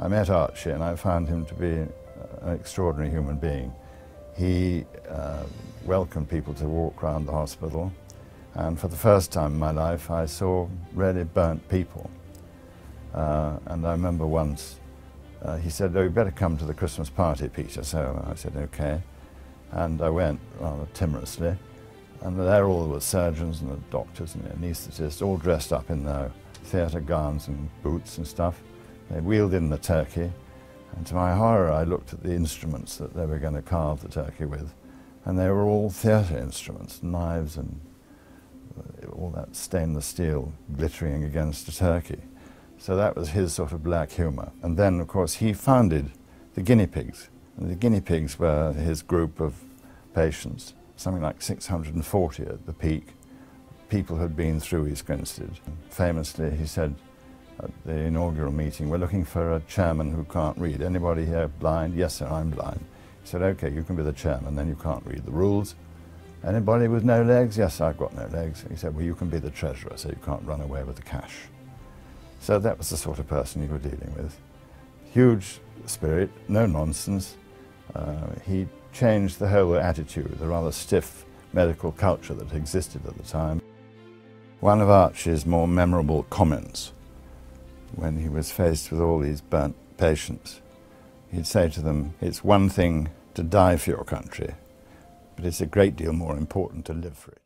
I met Archie and I found him to be an extraordinary human being. He uh, welcomed people to walk around the hospital and for the first time in my life I saw really burnt people. Uh, and I remember once uh, he said, oh, you better come to the Christmas party, Peter. So I said, okay. And I went rather timorously. And there all the surgeons and the doctors and the anaesthetists, all dressed up in their theatre gowns and boots and stuff. They wheeled in the turkey. And to my horror, I looked at the instruments that they were going to carve the turkey with. And they were all theatre instruments, knives and uh, all that stainless steel glittering against a turkey. So that was his sort of black humour. And then, of course, he founded the guinea pigs. And the guinea pigs were his group of patients, something like 640 at the peak. People had been through East Grinstead. Famously, he said at the inaugural meeting, we're looking for a chairman who can't read. Anybody here blind? Yes, sir, I'm blind. He said, okay, you can be the chairman, then you can't read the rules. Anybody with no legs? Yes, I've got no legs. He said, well, you can be the treasurer, so you can't run away with the cash. So that was the sort of person you were dealing with. Huge spirit, no nonsense. Uh, he changed the whole attitude, the rather stiff medical culture that existed at the time. One of Archie's more memorable comments when he was faced with all these burnt patients, he'd say to them, it's one thing to die for your country, but it's a great deal more important to live for it.